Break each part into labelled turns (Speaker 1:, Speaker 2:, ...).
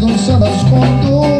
Speaker 1: Dançando são as contas.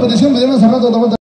Speaker 1: petición, pidieron hace rato